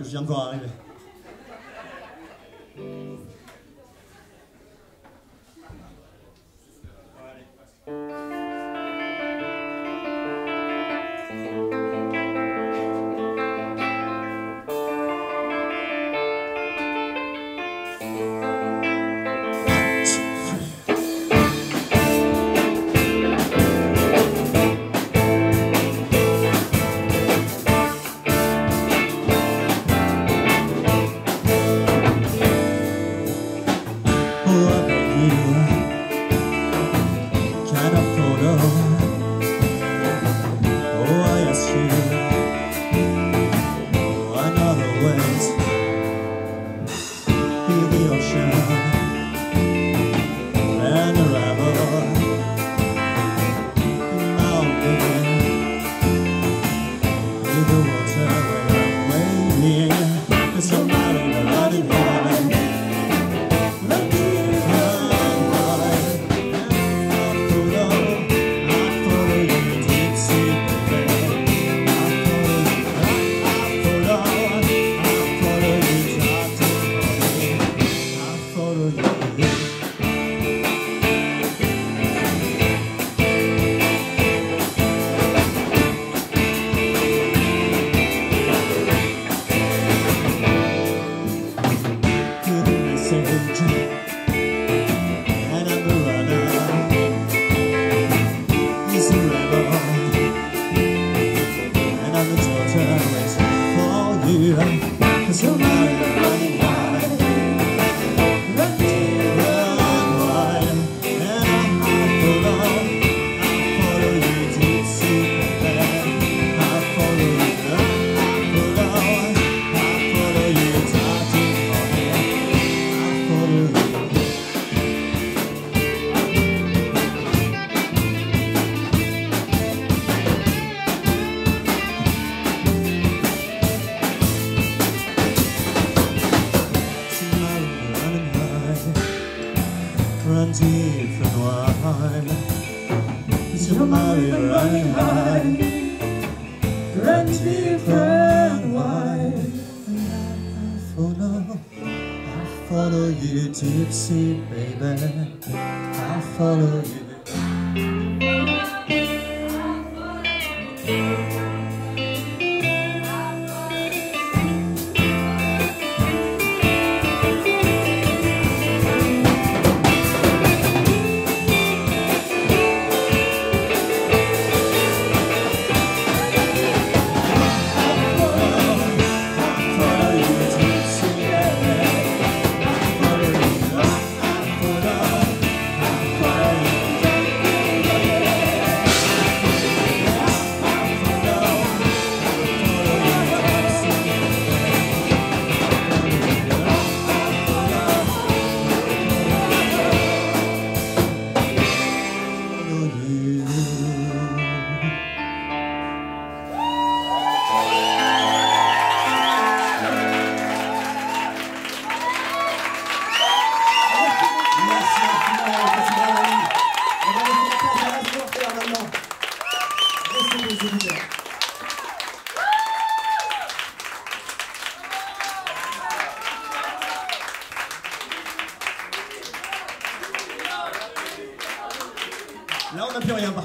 que je viens de voir arriver. Wide. Till my river running high, and wide. And I follow, I follow you sea, baby. I follow you. 来我们表演吧